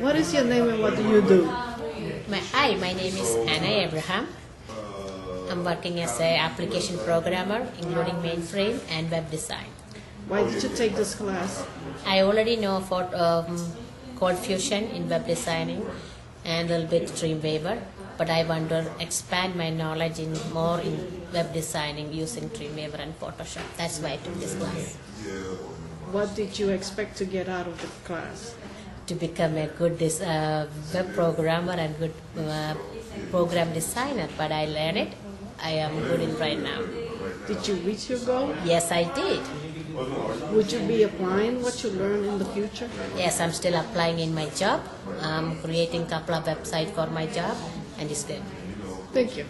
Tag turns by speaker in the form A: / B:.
A: What is your name and what do you do?
B: My, hi, my name is Ana Abraham. I'm working as an application programmer, including mainframe and web design.
A: Why did you take this class?
B: I already know for um, ColdFusion in web designing and a little bit Dreamweaver, but I want to expand my knowledge in more in web designing using Dreamweaver and Photoshop. That's why I took this class
A: What did you expect to get out of the class?
B: To become a good dis- uh, web programmer and good uh, program designer. But I learned it. I am good in right now.
A: Did you reach your goal?
B: Yes, I did.
A: Would you be applying what you learn in the future?
B: Yes, I'm still applying in my job. I'm creating a couple of websites for my job, and it's good.
A: Thank you.